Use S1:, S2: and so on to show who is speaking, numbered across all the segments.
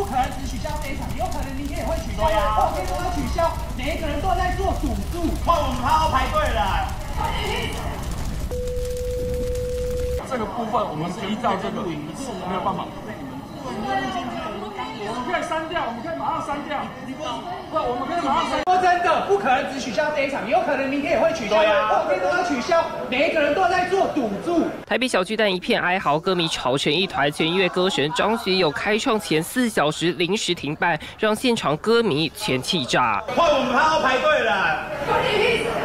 S1: 不可能只取消这一场，有可能明天也会取消，后天都要取消，每一个人都在做赌注，
S2: 换我们好好排队了。
S3: 这个部分我们是依照这个，没有办法。我们可以删掉，我们可以马上删掉。不，我们可以马上删。
S1: 说真的，不可能只取消这一场，有可能明天也会取消，后天都要取消，每一个人都在做赌注。
S4: 台北小巨蛋一片哀嚎，歌迷吵成一团。全音乐歌神张学友开唱前四小时临时停办，让现场歌迷全气炸。
S2: 换我们好好排队了。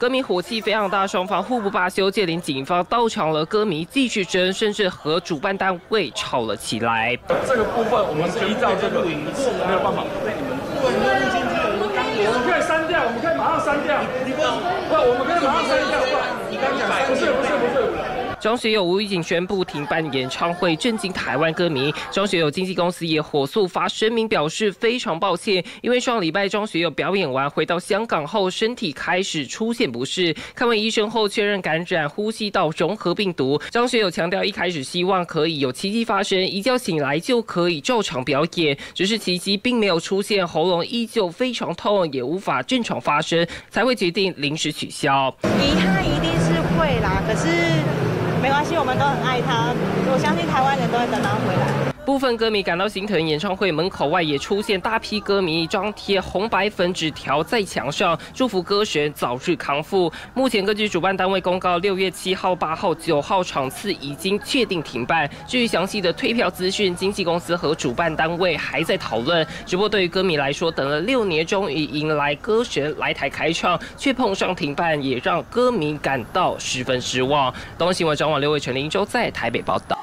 S4: 歌迷火气非常大，双方互不罢休，接连警方到场了，歌迷继续争，甚至和主办单位吵了起来。
S3: 这个部分我们是依照这个，没有办法。对我们可以删掉，我们可以马上删掉。你不，不我们可以马上删。
S4: 张学友无预警宣布停办演唱会，震惊台湾歌迷。张学友经纪公司也火速发声明表示非常抱歉，因为上礼拜张学友表演完回到香港后，身体开始出现不适，看完医生后确认感染呼吸道融合病毒。张学友强调，一开始希望可以有奇迹发生，一觉醒来就可以照常表演，只是奇迹并没有出现，喉咙依旧非常痛，也无法正常发声，才会决定临时取消。
S5: 遗憾一定是会啦，可是。没关系，我们都很爱他，我相信台湾人都会等他回来。
S4: 部分歌迷感到心疼，演唱会门口外也出现大批歌迷张贴红白粉纸条在墙上，祝福歌神早日康复。目前根据主办单位公告，六月七号、八号、九号场次已经确定停办。至于详细的退票资讯，经纪公司和主办单位还在讨论。只不过对于歌迷来说，等了六年，终于迎来歌神来台开唱，却碰上停办，也让歌迷感到十分失望。东新闻张网六位陈林洲在台北报道。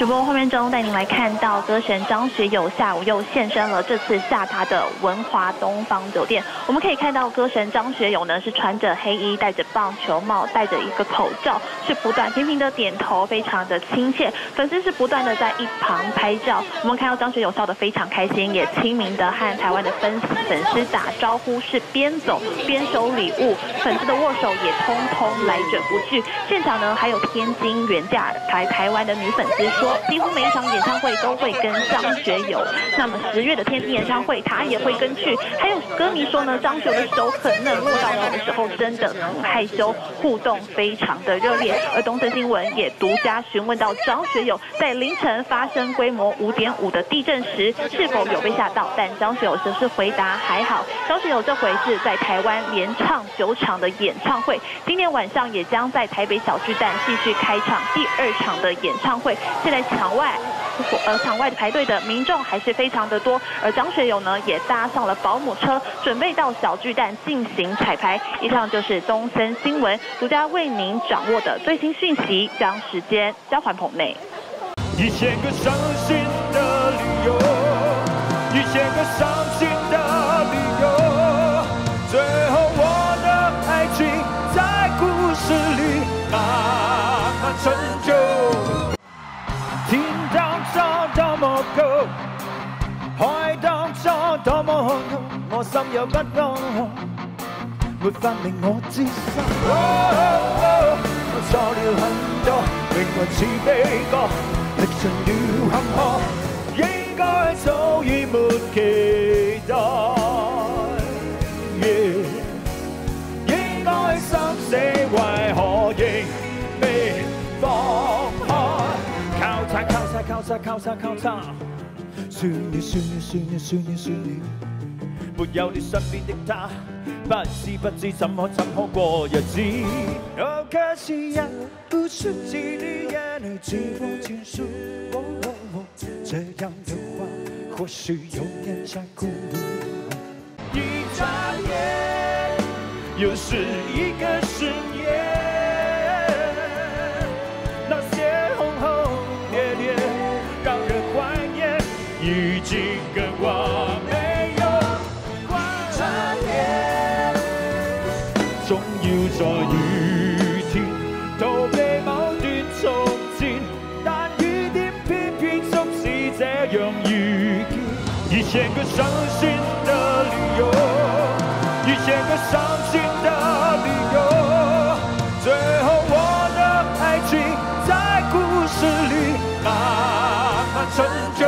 S6: 主播画面中带您来看到歌神张学友下午又现身了，这次下榻的文华东方酒店。我们可以看到歌神张学友呢是穿着黑衣，戴着棒球帽，戴着一个口罩，是不断频频的点头，非常的亲切。粉丝是不断的在一旁拍照。我们看到张学友笑得非常开心，也亲民的和台湾的粉粉丝打招呼，是边走边收礼物，粉丝的握手也通通来者不拒。现场呢还有天津原价来台湾的女粉丝。说几乎每一场演唱会都会跟张学友，那么十月的天津演唱会他也会跟去。还有歌迷说呢，张学友的手很嫩，握到手的时候真的很害羞，互动非常的热烈。而东森新闻也独家询问到张学友在凌晨发生规模五点五的地震时是否有被吓到，但张学友则是回答还好。张学友这回是在台湾连唱九场的演唱会，今天晚上也将在台北小巨蛋继续开场第二场的演唱会。现在场外，呃，场外排队的民众还是非常的多，而张学友呢也搭上了保姆车，准备到小巨蛋进行彩排。以上就是东森新闻独家为您掌握的最新讯息，将时间交还棚内。一千个伤心多么空，我心有不安，没法令我置身。我错了很多，命运似悲歌，历尽了坎坷，应该早已没期待。应该生死为何仍未放开？靠擦靠擦靠擦靠擦靠擦，算了算了算了算了算了，没有你身边的他，不知不知怎么怎么过日子。哦，可惜呀，不是几缕眼泪只能结束。这样的话，或许有点太孤独。一眨眼，又是一个十年。总要在雨天逃避某段从前，但雨点偏偏总是这样遇见。
S7: 一千个伤心的理由，一千个伤心的理由，最后我的爱情在故事里慢慢陈旧。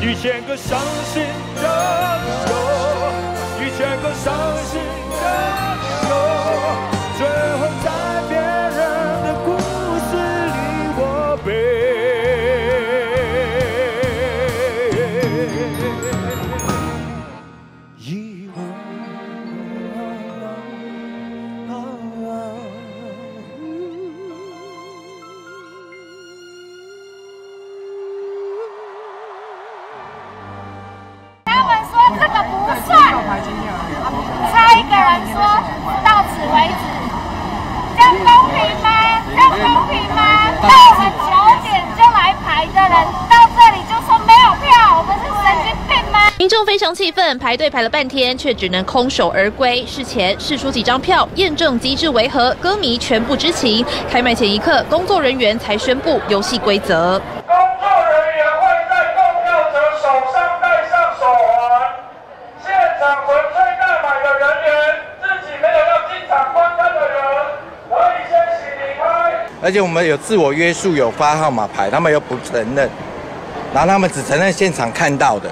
S7: 一千个伤心的理由，一千个伤。
S8: 气愤，排队排了半天，却只能空手而归。事前试出几张票，验证机制为何，歌迷全不知情。开卖前一刻，工作人员才宣布游戏规则。
S7: 工作人员会在购票者手上戴上手环，现场纯粹代买的人员，自己没有要进场观看的人，可以先行离开。
S9: 而且我们有自我约束，有发号码牌，他们又不承认，然后他们只承认现场看到的，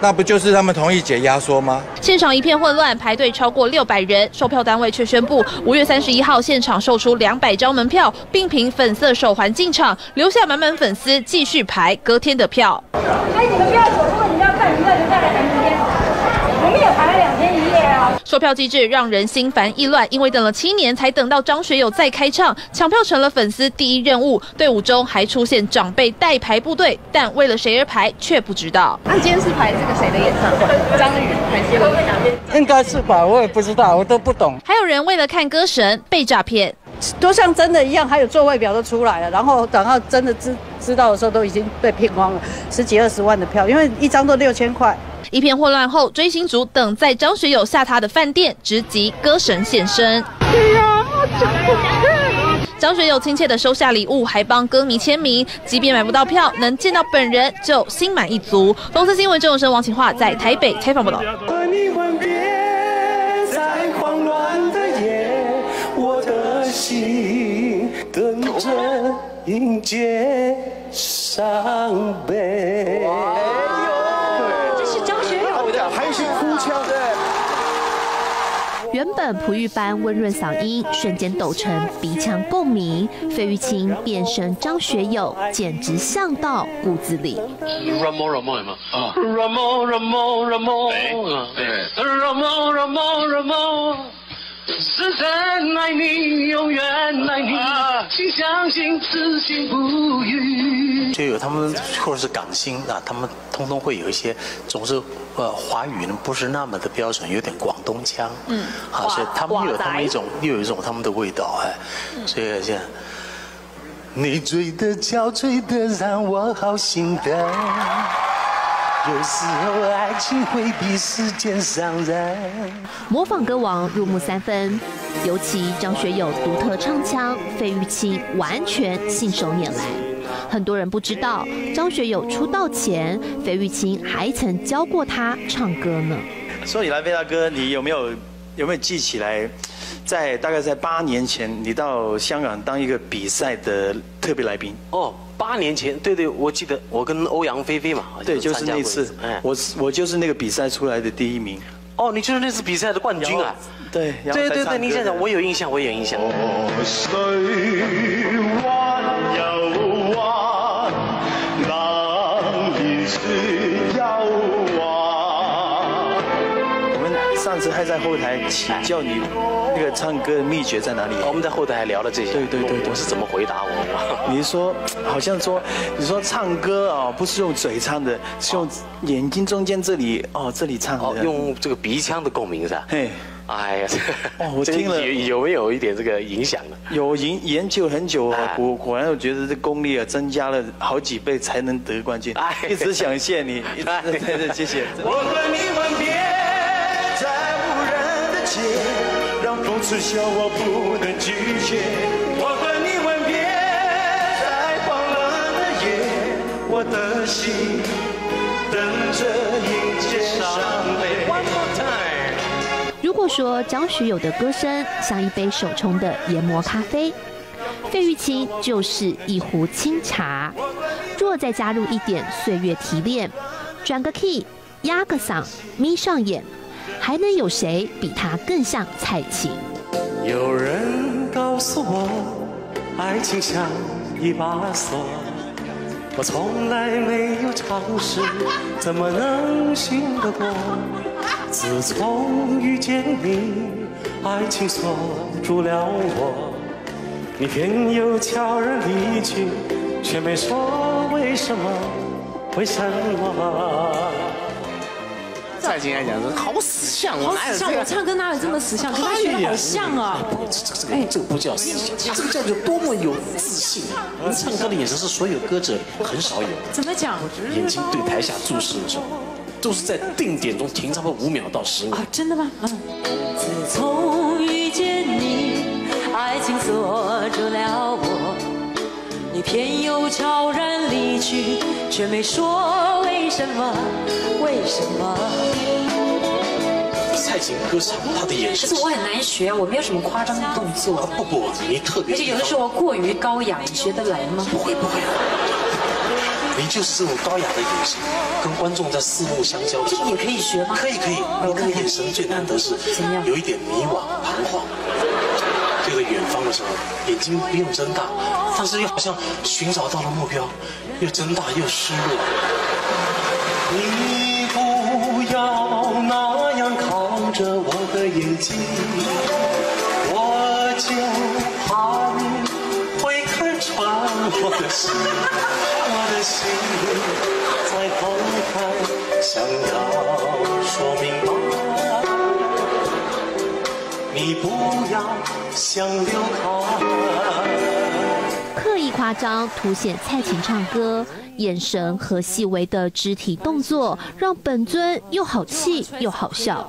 S9: 那不就是他们同意解压缩吗？
S8: 现场一片混乱，排队超过六百人，售票单位却宣布，五月三十一号现场售出两百张门票，并凭粉色手环进场，留下满满粉丝继续排隔天的票。
S10: 所以你们不要走，如果你要看，你们就再来等几天。我们也排了两天一夜啊。
S8: 售票机制让人心烦意乱，因为等了七年才等到张学友再开唱，抢票成了粉丝第一任务。队伍中还出现长辈代排部队，但为了谁而排却不知道。
S5: 那今天是排这个谁的演唱会？张宇还是？
S11: 应该是吧，我也不知道，我都不懂。
S8: 还有人为了看歌神被诈骗，
S11: 都像真的一样，还有座位表都出来了，然后等到真的知知道的时候，都已经被骗光了，十几二十万的票，因为一张都六千块。
S8: 一片混乱后，追星族等在张学友下榻的饭店，直击歌神现身。张学友亲切地收下礼物，还帮歌迷签名。即便买不到票，能见到本人就心满意足。公司新闻郑永生、王晴化在台北采访报道。
S7: 着迎接伤悲。
S12: 这是张学友的，
S7: 还有些哭腔的。
S12: 原本璞玉般温润嗓音，瞬间抖成鼻腔共鸣。费玉清变身张学友，简直像到骨子里。
S13: Ramon Ramon？啊，Ramon Ramon Ramon，对，Ramon Ramon Ramon，是真爱你，永远爱你，请相信，此心不渝。
S14: 就有他们或者是港星啊，他们通通会有一些总是呃华语呢不是那么的标准，有点广东腔，
S8: 嗯。
S14: 啊，所以他们又有他们一种又有一种他们的味道哎，所以现在你醉的憔悴的让我好心疼，有时候爱情会比时间伤人。
S12: 模仿歌王入木三分，尤其张学友独特唱腔，费玉清完全信手拈来。很多人不知道，张学友出道前，费玉清还曾教过他唱歌呢。
S15: 说起来，魏大哥，你有没有有没有记起来，在大概在八年前，你到香港当一个比赛的特别来宾？
S14: 哦，八年前，对对，我记得我跟欧阳菲菲嘛，
S15: 对，就是那次，
S14: 哎，
S15: 我是我就是那个比赛出来的第一名。
S14: 哦，你就是那次比赛的冠军啊？
S15: 对，
S14: 对对对，你想想，我有印象，我有印象。
S7: 水
S15: 上次还在后台请教你那个唱歌的秘诀在哪里？
S14: 我们在后台还聊了这些。
S15: 对对对对，
S14: 我是怎么回答我？
S15: 你是说，好像说，你说唱歌啊，不是用嘴唱的，是用眼睛中间这里哦，这里唱的。
S14: 哦，用这个鼻腔的共鸣是吧？
S15: 嘿。
S14: 哎呀，
S15: 哦，我听了
S14: 有有没有一点这个影响呢？
S15: 有研研究很久啊，果果然我觉得这功力啊增加了好几倍才能得冠军。哎一直想谢你，一直对对，谢谢。
S7: 我和你吻别让风刺笑我不能拒绝。我和你吻别在荒冷的夜我的心等着迎
S12: 接伤悲如果说张学友的歌声像一杯手冲的研磨咖啡费玉清就是一壶清茶。若再加入一点岁月提炼转个 key 压个嗓眯上眼还能有谁比他更像蔡琴？
S14: 有人告诉我，爱情像一把锁，我从来没有尝试，怎么能信得过？自从遇见你，爱情锁住了我，你偏又悄然离去，却没说为什么，为什么？
S16: 蔡琴来讲说好死相，
S17: 好死相，我唱歌哪有这么死相？跟他学的好像啊！
S16: 这这这个这个不叫死相，这个叫做多么有自信啊！你唱歌的眼神是所有歌者很少有。
S17: 怎么讲？
S16: 眼睛对台下注视的时候，都是在定点中停差不多五秒到十秒。
S17: 啊，真的吗？嗯。
S18: 自从遇见你，爱情锁住了我，你偏又悄然离去，却没说为什么，为什么？
S16: 蔡琴歌唱，她的眼神。
S17: 可是我很难学，我没有什么夸张的动作。
S16: 不不，你特别。
S17: 而且有的时候我过于高雅，你学得来吗？
S16: 不会不会。你就是这种高雅的眼神，跟观众在四目相交。
S17: 这个也可以学吗？
S16: 可以可以。我那个眼神最难得是
S17: 怎么样？
S16: 有一点迷惘彷徨。对着远方的时候，眼睛不用睁大，但是又好像寻找到了目标，又睁大又失落。你不要那样看着我的眼睛，我就怕你会看穿我的心，我的心在澎湃，想要说明白，你不要想流开。
S12: 刻意夸张凸显蔡琴唱歌。眼神和细微的肢体动作，让本尊又好气又好笑。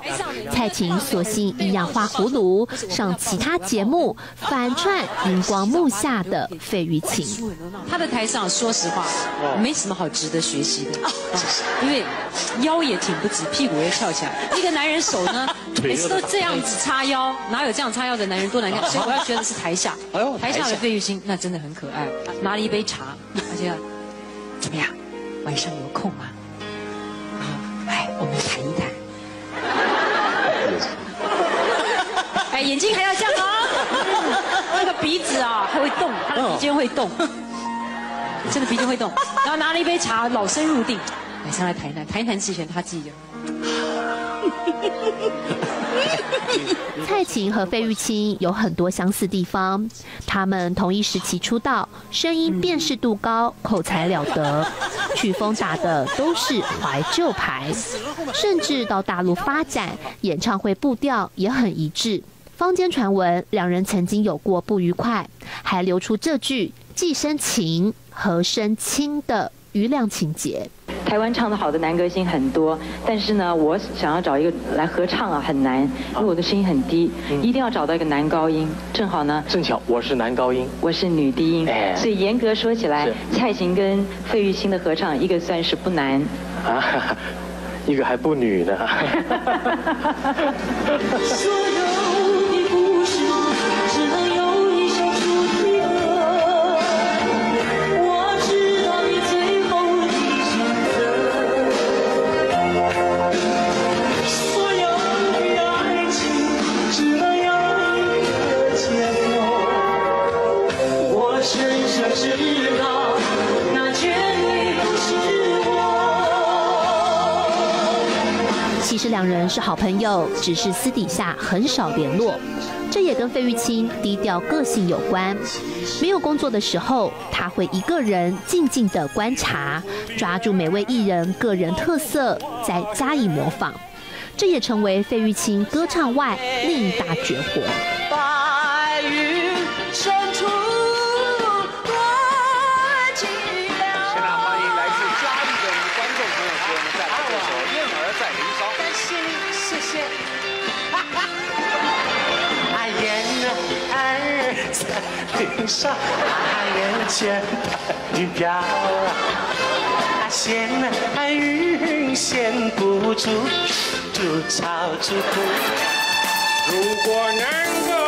S12: 蔡琴索性一样画葫芦，上其他节目反串荧光幕下的费玉清。
S17: 他的台上，说实话，没什么好值得学习的，因为腰也挺不直，屁股也翘起来。一个男人手呢，每次都这样子叉腰，哪有这样叉腰的男人多难看？所以我要学的是台下，台下的费玉清那真的很可爱，拿了一杯茶，而且。怎么样？晚上有空吗？啊，哎，我们谈一谈。哎，眼睛还要这样啊！那个鼻子啊，还会动，他的鼻尖会动，真的鼻尖会动。然后拿了一杯茶，老生入定，晚上来谈一谈，谈一谈之前他记得。
S12: 蔡琴和费玉清有很多相似地方，他们同一时期出道，声音辨识度高，口才了得，曲风打的都是怀旧牌，甚至到大陆发展，演唱会步调也很一致。坊间传闻两人曾经有过不愉快，还流出这句“既生情，何生亲”的余量情节。
S19: 台湾唱的好的男歌星很多，但是呢，我想要找一个来合唱啊，很难，因为我的声音很低，一定要找到一个男高音。正好呢，
S16: 正巧我是男高音，
S19: 我是女低音，所以严格说起来，蔡琴跟费玉清的合唱，一个算是不难，啊，
S16: 一个还不女呢。
S12: 其实两人是好朋友，只是私底下很少联络。这也跟费玉清低调个性有关。没有工作的时候，他会一个人静静的观察，抓住每位艺人个人特色，再加以模仿。这也成为费玉清歌唱外另一大绝活。
S14: 天上，眼前白云飘啊，闲来云闲不住，竹草竹枯。
S20: 如果能够